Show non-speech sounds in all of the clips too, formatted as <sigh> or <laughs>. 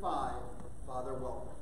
605, Father Welcomes.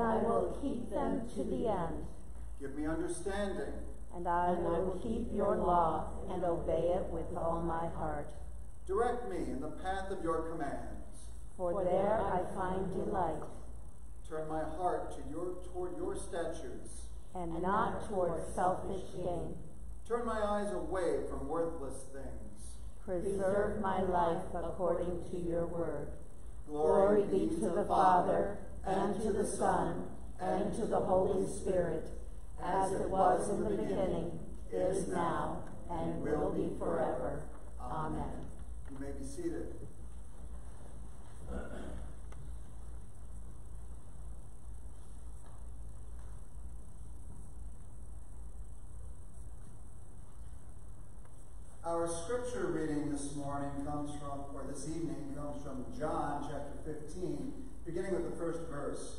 Then I will keep them to the end. Give me understanding. And I will keep your law and obey it with all my heart. Direct me in the path of your commands. For there I find delight. Turn my heart to your, toward your statutes. And not toward selfish gain. Turn my eyes away from worthless things. Preserve my life according to your word. Glory, be to the Father, and to the Son, and to the Holy Spirit, as it was in the beginning, is now, and will be forever. Amen. You may be seated. Our scripture reading this morning comes from, or this evening comes from John chapter 15, beginning with the first verse.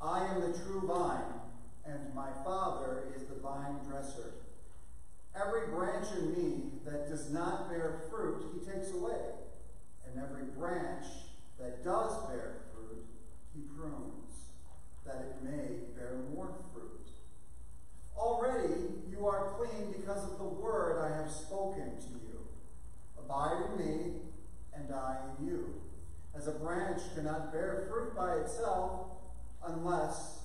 I am the true vine, and my Father is the vine dresser. Every branch in me that does not bear fruit, he takes away, and every branch that does bear fruit, he prunes, that it may bear more fruit. Already you are clean because of the word I have spoken to you. Abide in me, and I in you as a branch cannot bear fruit by itself unless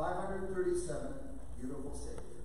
537, beautiful cities.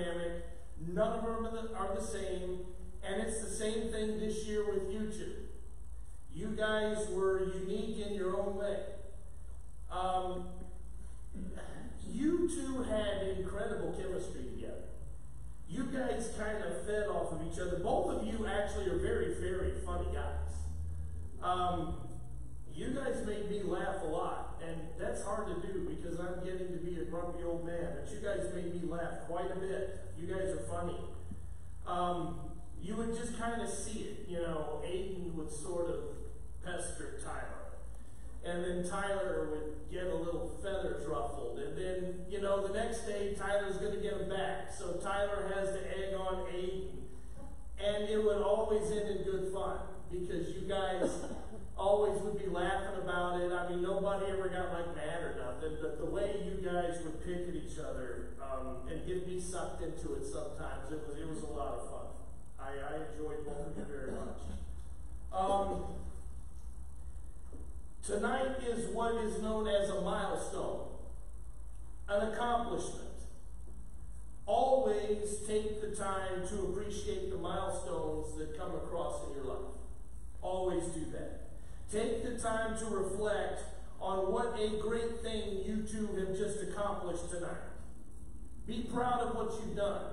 Dynamic. None of them are the, are the same. And it's the same thing this year with you two. You guys were unique in your own way. Um, you two had incredible chemistry together. You guys kind of fed off of each other. Both of you actually are very, very funny guys. Um, you guys made me laugh a lot, and that's hard to do because I'm getting to be a grumpy old man. But you guys made me laugh quite a bit. You guys are funny. Um, you would just kind of see it. You know, Aidan would sort of pester Tyler. And then Tyler would get a little feathers ruffled. And then, you know, the next day Tyler's going to get him back. So Tyler has to egg on Aidan. And it would always end in good fun because you guys always would be laughing about it. I mean, nobody ever got like mad or nothing. But the way you guys would pick at each other um, and get me sucked into it sometimes, it was, it was a lot of fun. I, I enjoyed both of you very much. Um, Tonight is what is known as a milestone, an accomplishment. Always take the time to appreciate the milestones that come across in your life. Always do that. Take the time to reflect on what a great thing you two have just accomplished tonight. Be proud of what you've done.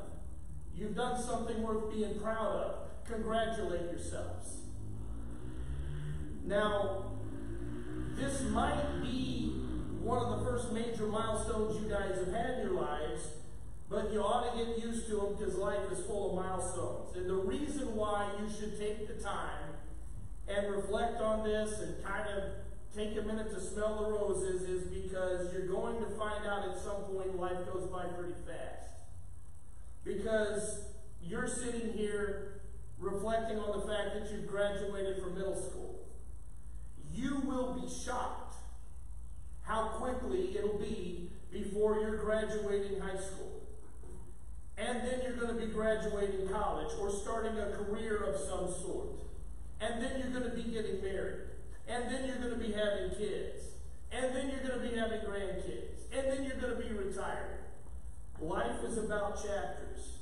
You've done something worth being proud of. Congratulate yourselves. Now, this might be one of the first major milestones you guys have had in your lives, but you ought to get used to them because life is full of milestones. And the reason why you should take the time and reflect on this and kind of take a minute to smell the roses is because you're going to find out at some point life goes by pretty fast. Because you're sitting here reflecting on the fact that you've graduated from middle school you will be shocked how quickly it'll be before you're graduating high school. And then you're going to be graduating college or starting a career of some sort. And then you're going to be getting married. And then you're going to be having kids. And then you're going to be having grandkids. And then you're going to be retired. Life is about chapters.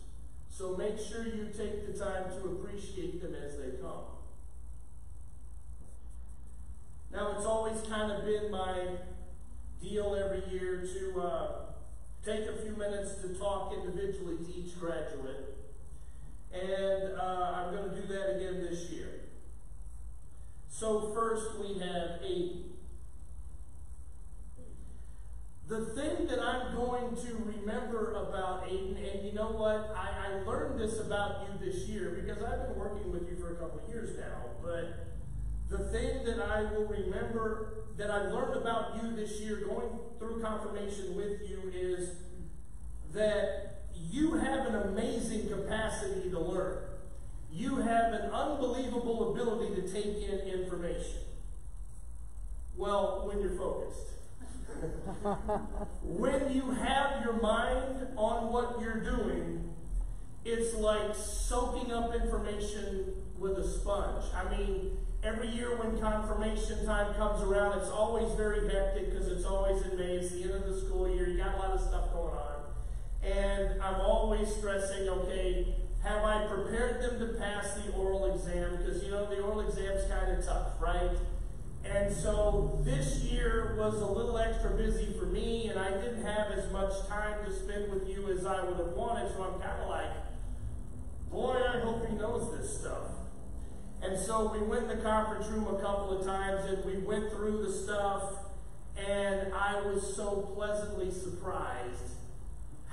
So make sure you take the time to appreciate them as they come. Now, it's always kind of been my deal every year to uh, take a few minutes to talk individually to each graduate. And uh, I'm going to do that again this year. So, first we have Aidan. The thing that I'm going to remember about Aidan, and you know what? I, I learned this about you this year because I've been working with you for a couple of years now, but the thing that I will remember that I learned about you this year going through confirmation with you is that you have an amazing capacity to learn. You have an unbelievable ability to take in information. Well, when you're focused. <laughs> when you have your mind on what you're doing, it's like soaking up information with a sponge. I mean, Every year when confirmation time comes around, it's always very hectic because it's always in May. It's the end of the school year. You got a lot of stuff going on. And I'm always stressing, okay, have I prepared them to pass the oral exam? Because, you know, the oral exam's kind of tough, right? And so this year was a little extra busy for me, and I didn't have as much time to spend with you as I would have wanted, so I'm kind of like, boy, I hope he knows this stuff. And so we went in the conference room a couple of times and we went through the stuff, and I was so pleasantly surprised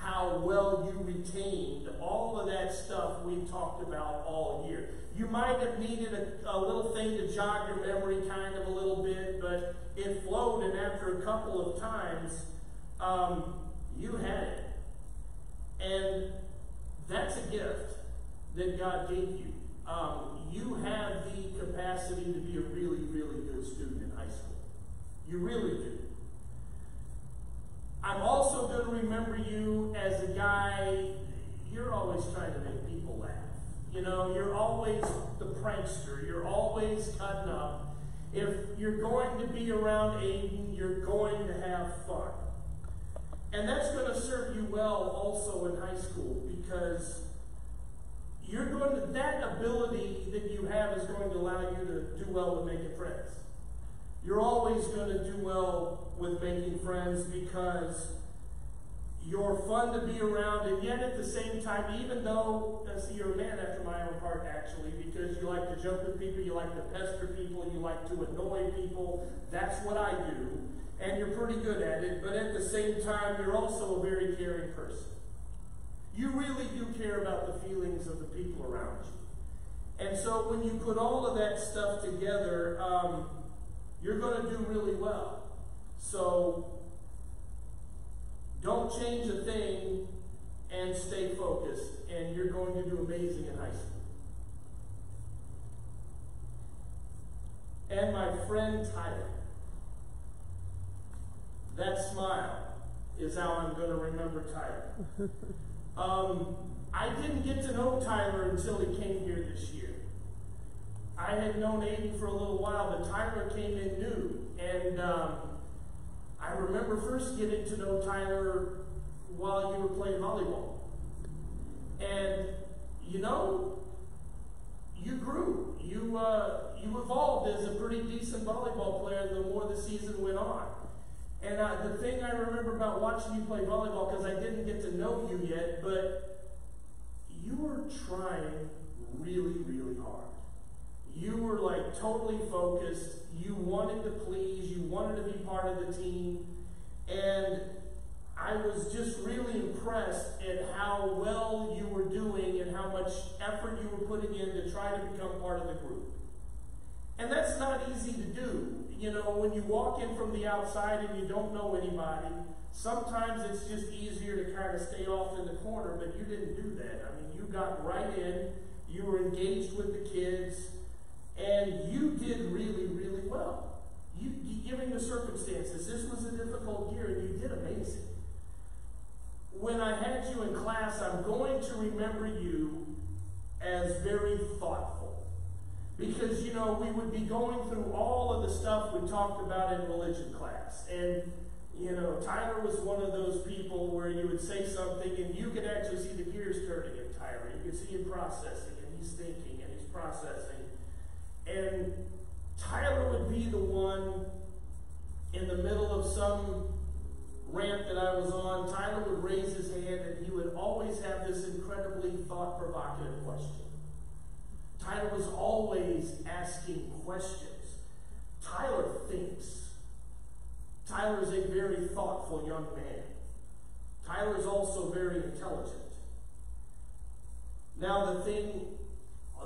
how well you retained all of that stuff we talked about all year. You might have needed a, a, little thing to jog your memory kind of a little bit, but it flowed, and after a couple of times, um, you had it. And that's a gift that God gave you. Um, you have the capacity to be a really, really good student in high school. You really do. I'm also going to remember you as a guy, you're always trying to make people laugh. You know, you're always the prankster. You're always cutting up. If you're going to be around Aidan, you're going to have fun. And that's going to serve you well also in high school because you're going to, that ability that you have is going to allow you to do well with making friends. You're always going to do well with making friends because you're fun to be around, and yet at the same time, even though I see, you're a man after my own heart, actually, because you like to joke with people, you like to pester people, you like to annoy people. That's what I do, and you're pretty good at it. But at the same time, you're also a very caring person. You really do care about the feelings of the people around you. And so when you put all of that stuff together, um, you're going to do really well. So don't change a thing and stay focused, and you're going to do amazing in high school. And my friend Tyler, that smile is how I'm going to remember Tyler. <laughs> Um, I didn't get to know Tyler until he came here this year. I had known Aidan for a little while, but Tyler came in new. And um, I remember first getting to know Tyler while you were playing volleyball. And, you know, you grew. You, uh, you evolved as a pretty decent volleyball player the more the season went on. And uh, the thing I remember about watching you play volleyball, because I didn't get to know you yet, but you were trying really, really hard. You were like totally focused. You wanted to please. You wanted to be part of the team. And I was just really impressed at how well you were doing and how much effort you were putting in to try to become part of the group. And that's not easy to do. You know, when you walk in from the outside and you don't know anybody, sometimes it's just easier to kind of stay off in the corner, but you didn't do that. I mean, you got right in, you were engaged with the kids, and you did really, really well. You, given the circumstances, this was a difficult year, and you did amazing. When I had you in class, I'm going to remember you as very thoughtful. Because, you know, we would be going through all of the stuff we talked about in religion class. And, you know, Tyler was one of those people where you would say something and you could actually see the gears turning in Tyler. You could see him processing and he's thinking and he's processing. And Tyler would be the one in the middle of some rant that I was on. Tyler would raise his hand and he would always have this incredibly thought provocative question. Tyler was always asking questions. Tyler thinks. Tyler is a very thoughtful young man. Tyler is also very intelligent. Now, the thing,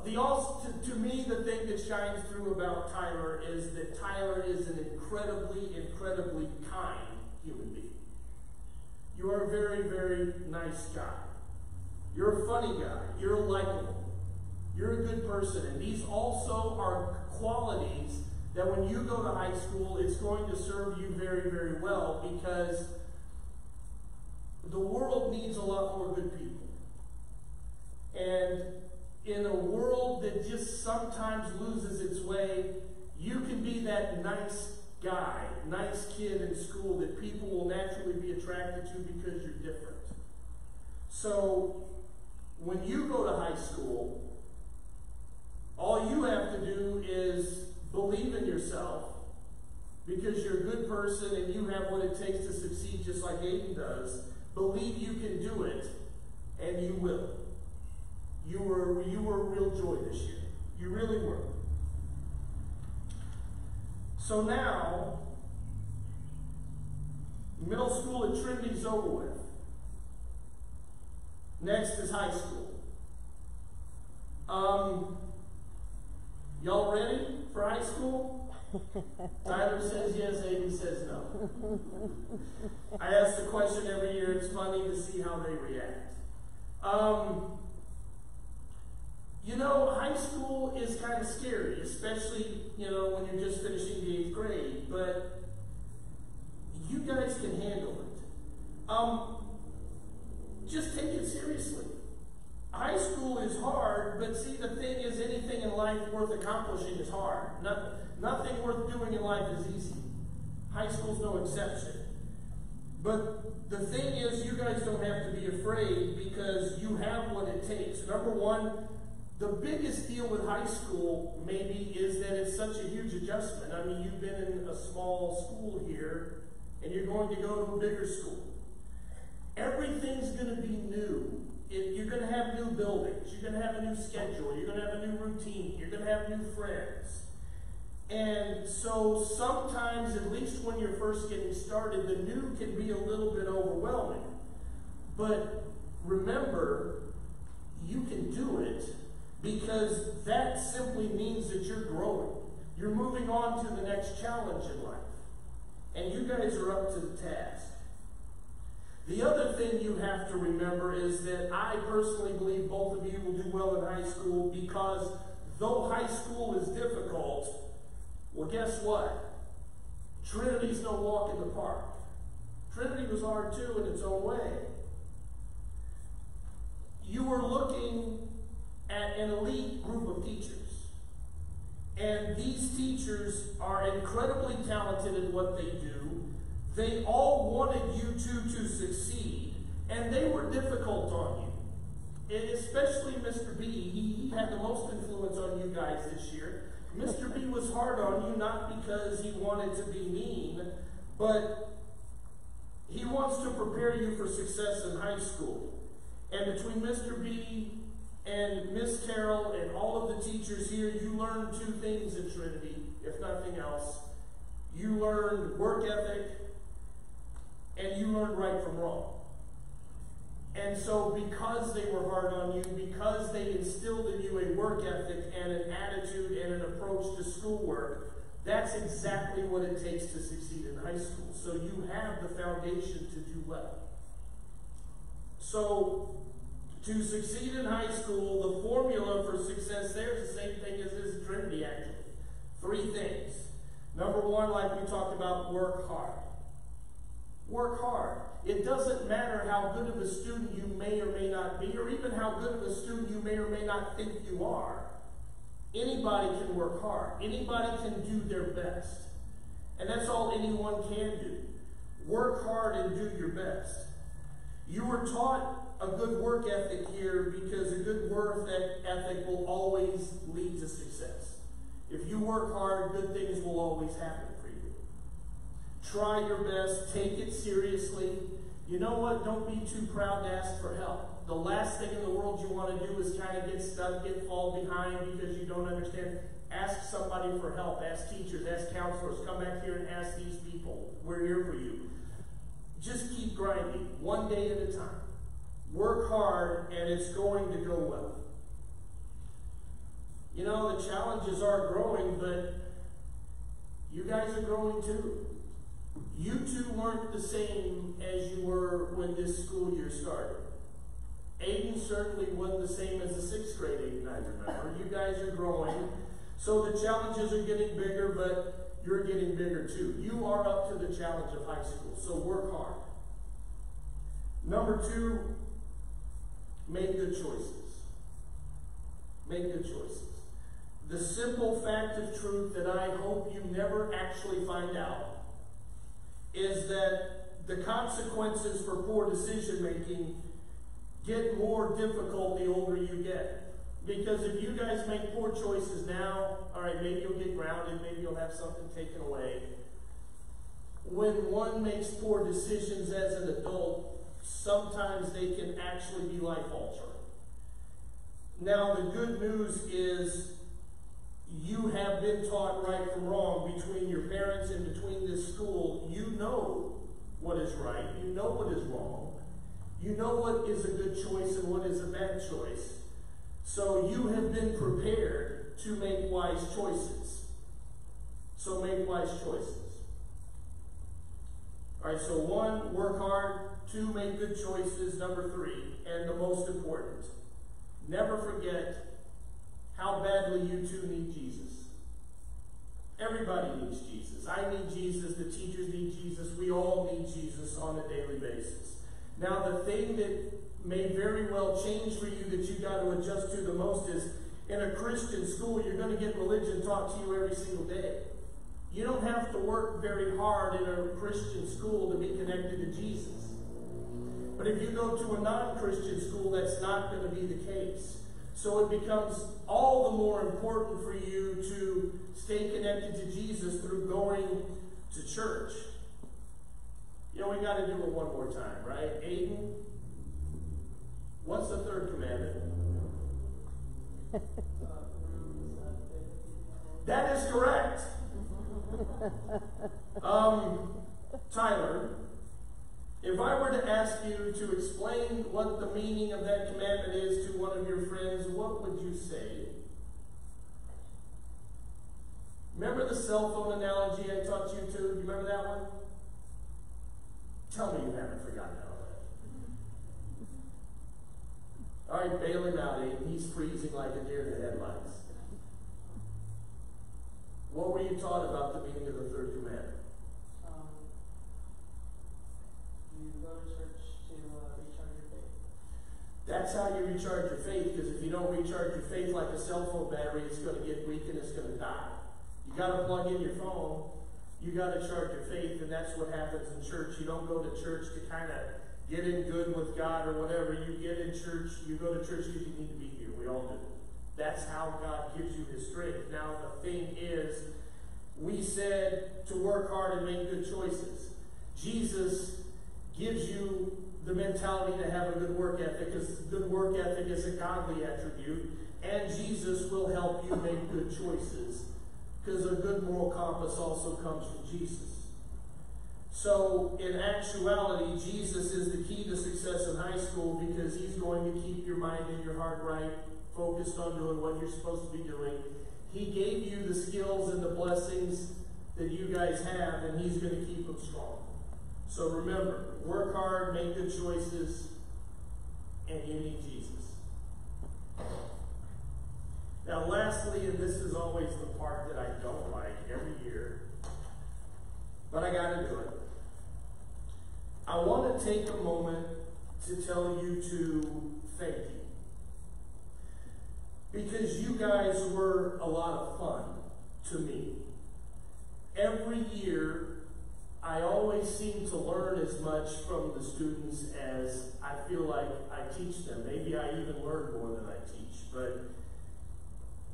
the also, to, to me, the thing that shines through about Tyler is that Tyler is an incredibly, incredibly kind human being. You are a very, very nice guy. You're a funny guy. You're likable. You're a good person. And these also are qualities that when you go to high school, it's going to serve you very, very well because the world needs a lot more good people. And in a world that just sometimes loses its way, you can be that nice guy, nice kid in school that people will naturally be attracted to because you're different. So when you go to high school, all you have to do is believe in yourself because you're a good person and you have what it takes to succeed just like Aidan does. Believe you can do it, and you will. You were, you were a real joy this year. You really were. So now, middle school at Trinity's over with. Next is high school. Um, y'all ready for high school? <laughs> Tyler says yes, Amy says no. I ask the question every year. It's funny to see how they react. Um, you know, high school is kind of scary, especially, you know, when you're just finishing the eighth grade, but you guys can handle it. Um, just take it seriously. High school is hard, but see, the thing is, anything in life worth accomplishing is hard. Nothing, nothing worth doing in life is easy. High school's no exception. But the thing is, you guys don't have to be afraid because you have what it takes. Number one, the biggest deal with high school, maybe, is that it's such a huge adjustment. I mean, you've been in a small school here, and you're going to go to a bigger school. Everything's going to be new. It, you're going to have new buildings. You're going to have a new schedule. You're going to have a new routine. You're going to have new friends. And so sometimes, at least when you're first getting started, the new can be a little bit overwhelming. But remember, you can do it because that simply means that you're growing. You're moving on to the next challenge in life. And you guys are up to the task. The other thing you have to remember is that I personally believe both of you will do well in high school because though high school is difficult, well, guess what? Trinity's no walk in the park. Trinity was hard too in its own way. You were looking an elite group of teachers. And these teachers are incredibly talented in what they do. They all wanted you two to succeed, and they were difficult on you. And especially Mr. B, he had the most influence on you guys this year. Mr. B was hard on you not because he wanted to be mean, but he wants to prepare you for success in high school. And between Mr. B and Miss Carol and all of the teachers here, you learned two things in Trinity, if nothing else. You learned work ethic and you learned right from wrong. And so, because they were hard on you, because they instilled in you a work ethic and an attitude and an approach to schoolwork, that's exactly what it takes to succeed in high school. So, you have the foundation to do well. So, to succeed in high school, the formula for success there is the same thing as this Trinity, actually. Three things. Number one, like we talked about, work hard. Work hard. It doesn't matter how good of a student you may or may not be, or even how good of a student you may or may not think you are. Anybody can work hard. Anybody can do their best. And that's all anyone can do. Work hard and do your best. You were taught a good work ethic here because a good work ethic will always lead to success. If you work hard, good things will always happen for you. Try your best, take it seriously. You know what? Don't be too proud to ask for help. The last thing in the world you want to do is kind of get stuck, get fall behind because you don't understand. Ask somebody for help. Ask teachers, ask counselors. Come back here and ask these people. We're here for you. Just keep grinding, one day at a time. Work hard, and it's going to go well. You know, the challenges are growing, but you guys are growing too. You two weren't the same as you were when this school year started. Aidan certainly wasn't the same as the sixth grade Aidan, I remember. You guys are growing. So the challenges are getting bigger, but you're getting bigger too. You are up to the challenge of high school, so work hard. Number two, make good choices. Make good choices. The simple fact of truth that I hope you never actually find out is that the consequences for poor decision making get more difficult the older you get. Because if you guys make poor choices now, all right, maybe you'll get grounded, maybe you'll have something taken away. when one makes poor decisions as an adult, sometimes they can actually be life altering. Now, the good news is you have been taught right from wrong between your parents and between this school. You know what is right, you know what is wrong, you know what is a good choice and what is a bad choice. So you have been prepared to make wise choices. So make wise choices. All right, so one, work hard. Two, make good choices. Number three, and the most important, never forget how badly you two need Jesus. Everybody needs Jesus. I need Jesus. The teachers need Jesus. We all need Jesus on a daily basis. Now, the thing that may very well change for you that you've got to adjust to the most is in a Christian school, you're going to get religion taught to you every single day. You don't have to work very hard in a Christian school to be connected to Jesus. But if you go to a non Christian school, that's not going to be the case. So it becomes all the more important for you to stay connected to Jesus through going to church. You know, we got to do it one more time, right? Aidan, what's the third commandment? <laughs> that is correct. Um, Tyler, if I were to ask you to explain what the meaning of that commandment is to one of your friends, what would you say? Remember the cell phone analogy I taught you to? Do you remember that one? Tell me you haven't forgotten that. All right, bail him out, Aidan. He's freezing like a deer in the headlights. What were you taught about the meaning of the third commandment? Um, you go to church to uh, recharge your faith. That's how you recharge your faith, because if you don't recharge your faith like a cell phone battery, it's going to get weak and it's going to die. You got to plug in your phone. You got to charge your faith, and that's what happens in church. You don't go to church to kind of get in good with God or whatever. You get in church, you go to church because you need to be here. We all do. That's how God gives you his strength. Now, the thing is, we said to work hard and make good choices. Jesus gives you the mentality to have a good work ethic because good work ethic is a godly attribute. And Jesus will help you make good choices because a good moral compass also comes from Jesus. So, in actuality, Jesus is the key to success in high school because he's going to keep your mind and your heart right focused on doing what you're supposed to be doing. He gave you the skills and the blessings that you guys have, and He's going to keep them strong. So remember, work hard, make good choices, and you need Jesus. Now, lastly, and this is always the part that I don't like every year, but I got to do it. I want to take a moment to tell you to thank you because you guys were a lot of fun to me. Every year, I always seem to learn as much from the students as I feel like I teach them. Maybe I even learn more than I teach. But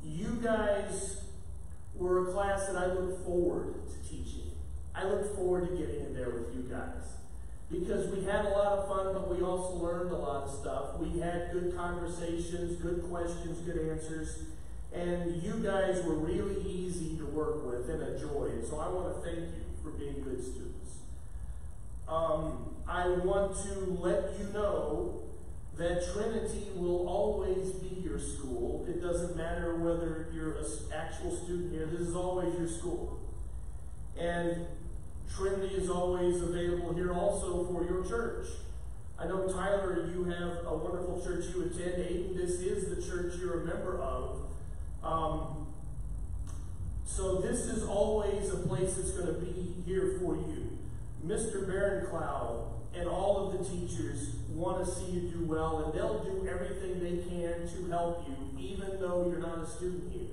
you guys were a class that I look forward to teaching. I look forward to getting in there with you guys because we had a lot of fun, but we also learned a lot of stuff. We had good conversations, good questions, good answers, and you guys were really easy to work with and a joy. And so I want to thank you for being good students. Um, I want to let you know that Trinity will always be your school. It doesn't matter whether you're an actual student here, this is always your school. And Trinity is always available here also for your church. I know, Tyler, you have a wonderful church you attend. Aidan, this is the church you're a member of. Um, so this is always a place that's going to be here for you. Mr. Cloud and all of the teachers want to see you do well, and they'll do everything they can to help you, even though you're not a student here.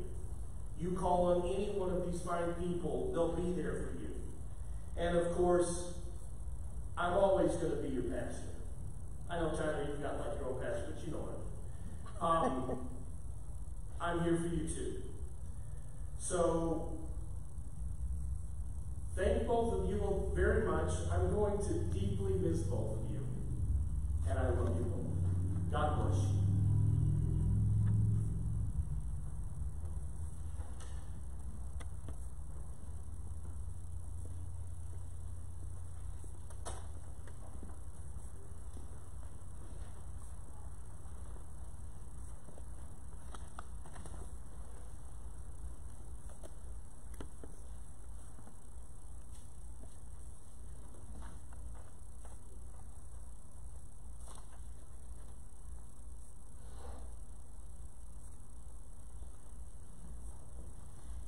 You call on any one of these fine people, they'll be there for you. And of course, I'm always going to be your pastor. I know, Tyler, you've got like your own pastor, but you know it. Um, I'm here for you too. So, thank both of you very much. I'm going to deeply miss both of you. And I love you both. God bless you.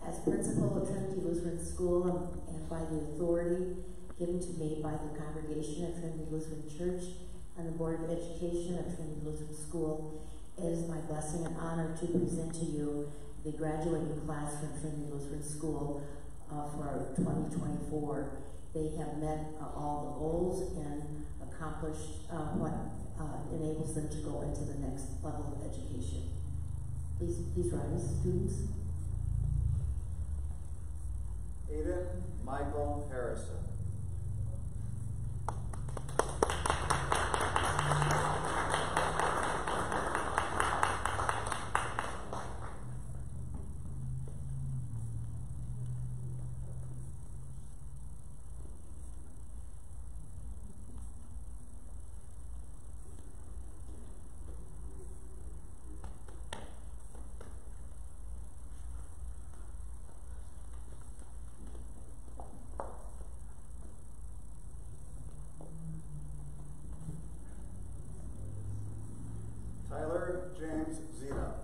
As principal of Trinity Lutheran School and- by the authority given to me by the congregation of Trinity Lutheran Church and the Board of Education of Trinity Lutheran School, it is my blessing and honor to present to you the graduating class from Trinity Lutheran School uh, for 2024. They have met uh, all the goals and accomplished uh, what uh, enables them to go into the next level of education. Please, please rise, students. Aidan Michael Harrison. Tyler James Zeta.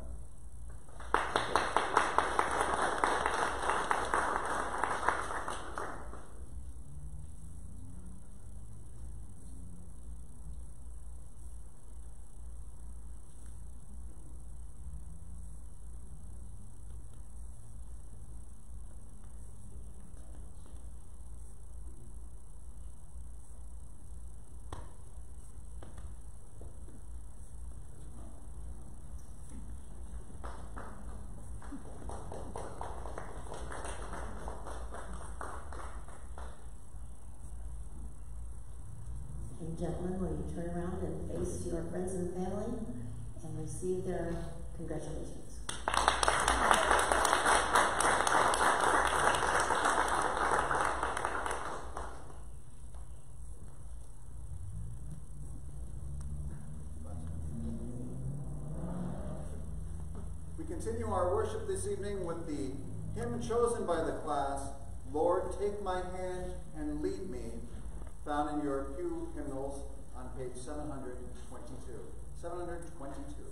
And gentlemen, will you turn around and face your friends and family and receive their congratulations? We continue our worship this evening with the hymn chosen by the class, Lord, Take My Hand and Lead Me, found in your pew hymnals on page 722. 722.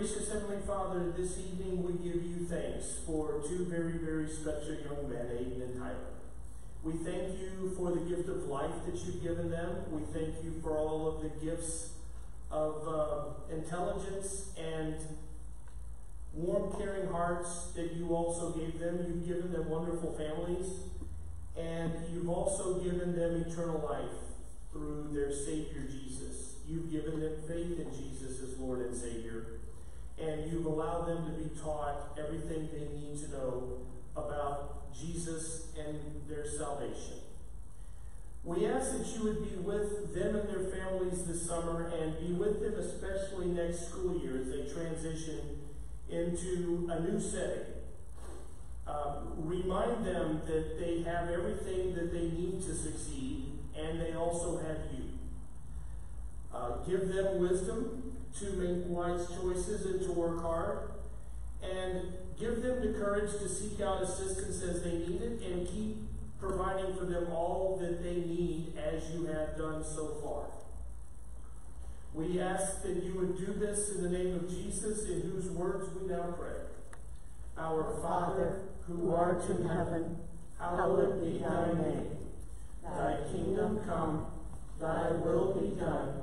Gracious Heavenly Father, this evening we give you thanks for two very, very special young men, Aidan and Tyler. We thank you for the gift of life that you've given them. We thank you for all of the gifts of uh, intelligence and warm, caring hearts that you also gave them. You've given them wonderful families, and you've also given them eternal life through their Savior Jesus. You've given them faith in Jesus as Lord and Savior, and you've allowed them to be taught everything they need to know about Jesus and their salvation. We ask that you would be with them and their families this summer and be with them especially next school year as they transition into a new setting. Uh, remind them that they have everything that they need to succeed and they also have you. Uh, give them wisdom to make wise choices and to work hard. And give them the courage to seek out assistance as they need it and keep providing for them all that they need as you have done so far. We ask that you would do this in the name of Jesus, in whose words we now pray. Our Father, who art in heaven, hallowed be thy name. Thy kingdom come, thy will be done,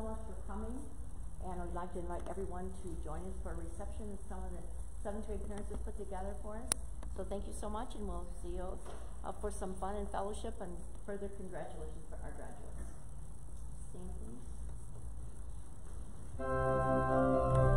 Thank much for coming, and I'd like to invite everyone to join us for a reception that some of the seventh grade parents have put together for us. So thank you so much, and we'll see you uh, for some fun and fellowship and further congratulations for our graduates. Stand, please.